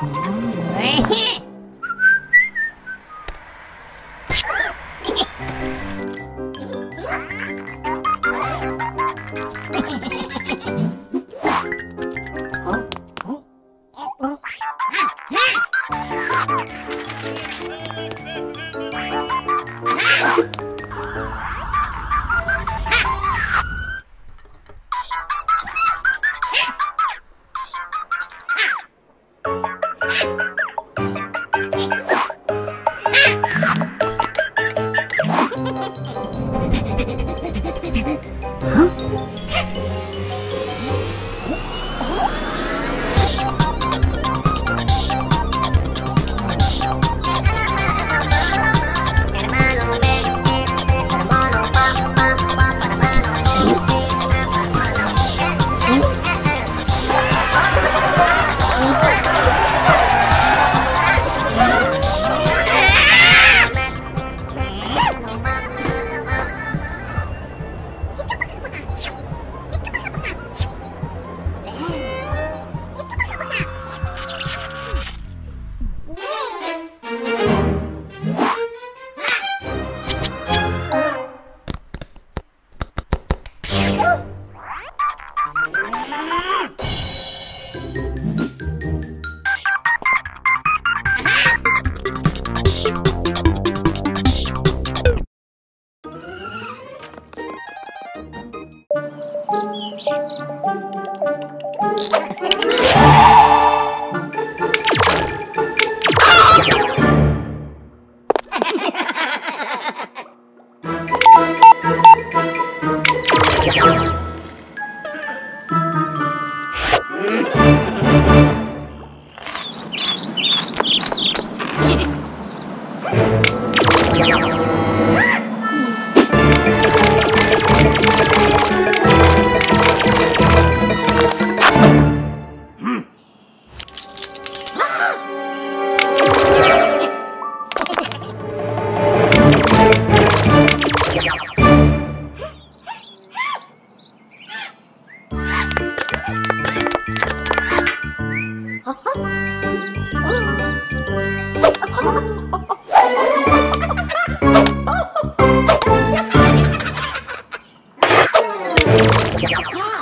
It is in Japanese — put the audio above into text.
Ah! you Oh! you Yeah.